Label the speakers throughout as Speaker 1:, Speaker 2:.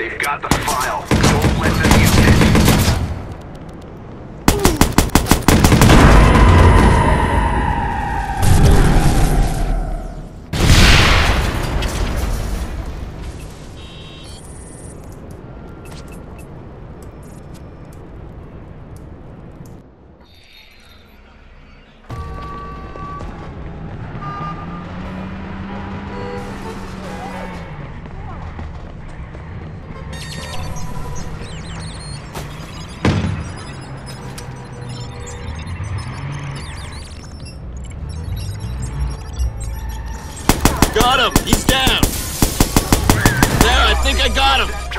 Speaker 1: They've got the file.
Speaker 2: Got him! He's down! There, I think I got him!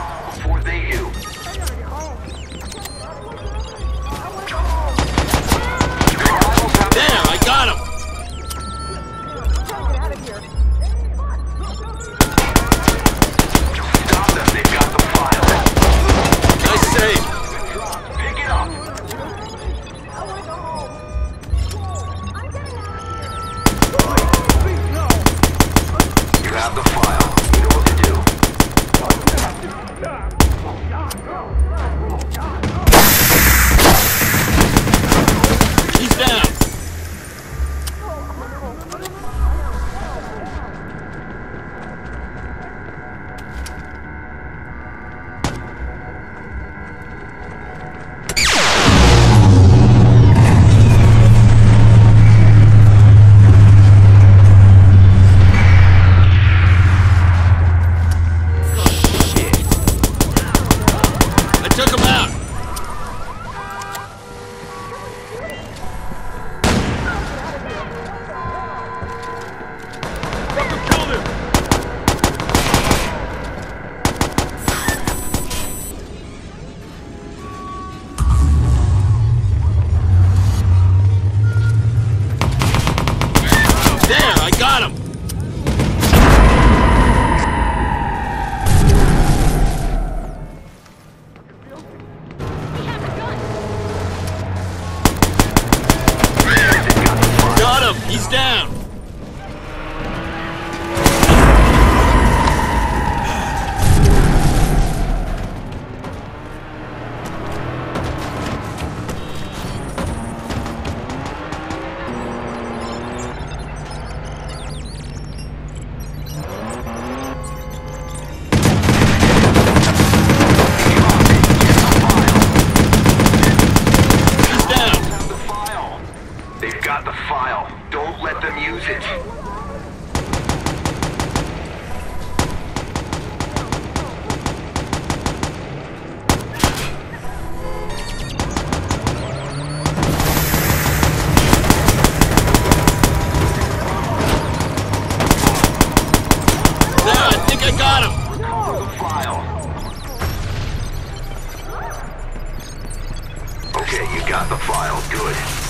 Speaker 1: The file. Don't let them use it.
Speaker 2: There, I think I got him!
Speaker 1: Cover the file. Okay, you got the file. Good.